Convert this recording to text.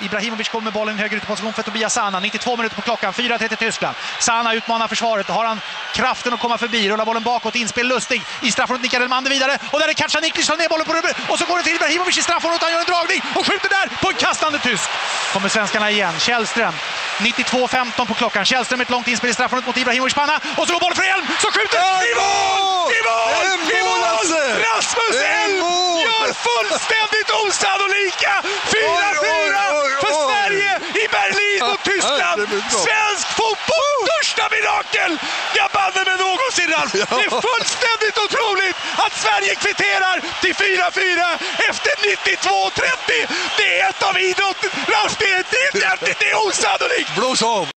Ibrahimovic kommer med bollen i höger position för Tobias Sana. 92 minuter på klockan, 4-3 till Tyskland. Sana utmanar försvaret. Har han kraften att komma förbi, rullar bollen bakåt, inspel Lustig. I straffområdet nickar Elmander vidare och där är Kacaniklic, slår ner bollen på Rubbe. Och så går det till Ibrahimovic i straffområdet, han gör en dragning och skjuter där på en kastande tysk. Kommer svenskarna igen, Källström. 92-15 på klockan. Källström ett långt inspel i straffområdet mot Ibrahimovic panna och så går bollen för Elm som skjuter i mål! I mål! I mål! Rasmus Elm gör fullständigt osannolika 4-4 för Sverige i Och Tyskland. Svensk fotbolls största mirakel! Jag banne mig någonsin Ralf! Det är fullständigt otroligt att Sverige kvitterar till 4-4 efter 92-30. Det är ett av idrotten, Ralf, det är, det är, det är osannolikt! Blås av!